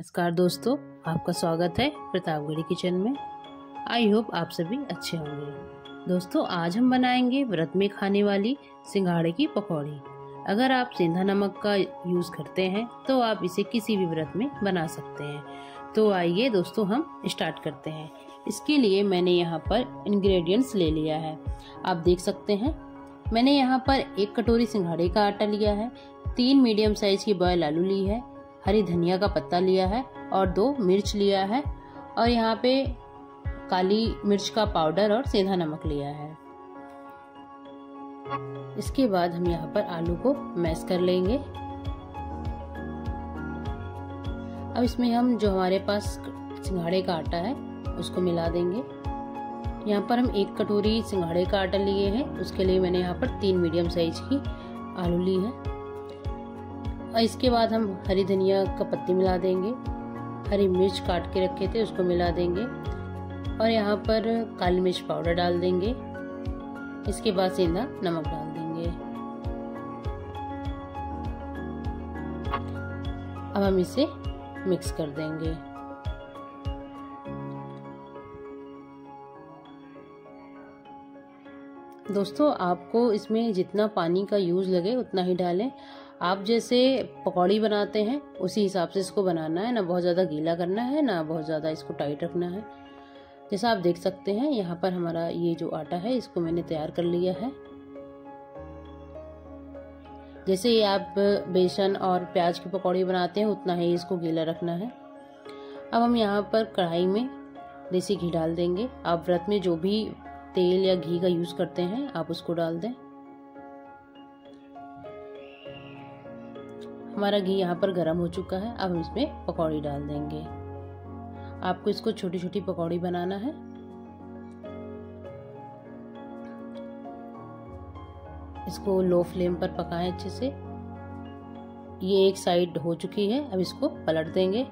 नमस्कार दोस्तों, आपका स्वागत है प्रतापगढ़ी किचन में। आई होप आप सभी अच्छे होंगे। दोस्तों, आज हम बनाएँगे व्रत में खाने वाली सिंघाड़े की पकौड़ी। अगर आप सेंधा नमक का यूज़ करते हैं तो आप इसे किसी भी व्रत में बना सकते हैं। तो आइए दोस्तों, हम स्टार्ट करते हैं। इसके लिए मैंने यहाँ पर इंग्रेडिएंट्स ले लिया है। आप देख सकते हैं, मैंने यहाँ पर एक कटोरी सिंघाड़े का आटा लिया है, तीन मीडियम साइज़ की बॉयल आलू ली है हरी धनिया का पत्ता लिया है और दो मिर्च लिया है और यहाँ पे काली मिर्च का पाउडर और सेंधा नमक लिया है। इसके बाद हम यहाँ पर आलू को मैश कर लेंगे। अब इसमें हम जो हमारे पास सिंघाड़े का आटा है, उसको मिला देंगे। यहाँ पर हम एक कटोरी सिंघाड़े का आटा लिए हैं, उसके लिए मैंने यहाँ पर तीन मीडियम साइज़ की आलू ली है। और इसके बाद हम हरी धनिया का पत्ती मिला देंगे। हरी मिर्च काट के रखे थे, उसको मिला देंगे। और यहाँ पर काली मिर्च पाउडर डाल देंगे। इसके बाद सेंधा नमक डाल देंगे। अब हम इसे मिक्स कर देंगे। दोस्तों, आपको इसमें जितना पानी का यूज़ लगे, उतना ही डालें। आप जैसे पकौड़ी बनाते हैं, उसी हिसाब से इसको बनाना है। ना बहुत ज़्यादा गीला करना है, ना बहुत ज़्यादा इसको टाइट रखना है। जैसा आप देख सकते हैं, यहाँ पर हमारा ये जो आटा है, इसको मैंने तैयार कर लिया है। जैसे ये आप बेसन और प्याज की पकौड़ी बनाते हैं, उतना ही इसको गीला रखना है। अब हम यहाँ पर कढ़ाई में देसी घी डाल देंगे। आप व्रत में जो भी तेल या घी का यूज़ करते हैं, आप उसको डाल दें। हमारा घी यहाँ पर गर्म हो चुका है, अब हम इसमें पकौड़ी डाल देंगे। आपको इसको छोटी छोटी पकौड़ी बनाना है। इसको लो फ्लेम पर पकाएँ अच्छे से। ये एक साइड हो चुकी है, अब इसको पलट देंगे।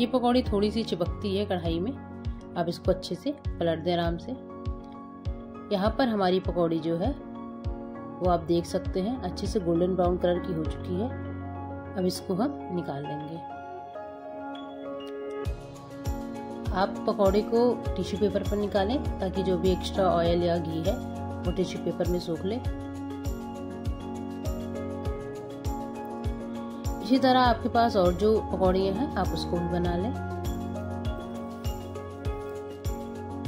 ये पकौड़ी थोड़ी सी चिपकती है कढ़ाई में। आप इसको अच्छे से पलट दें आराम से। यहाँ पर हमारी पकौड़ी जो है, वो आप देख सकते हैं, अच्छे से गोल्डन ब्राउन कलर की हो चुकी है। अब इसको हम निकाल लेंगे। आप पकौड़े को टिश्यू पेपर पर निकालें, ताकि जो भी एक्स्ट्रा ऑयल या घी है, वो टिश्यू पेपर में सूख ले। इसी तरह आपके पास और जो पकौड़ियाँ हैं, आप उसको भी बना लें।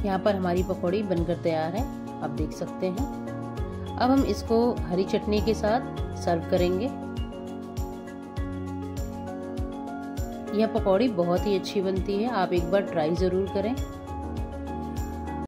यहाँ पर हमारी पकौड़ी बनकर तैयार है, आप देख सकते हैं। अब हम इसको हरी चटनी के साथ सर्व करेंगे। यह पकौड़ी बहुत ही अच्छी बनती है, आप एक बार ट्राई ज़रूर करें।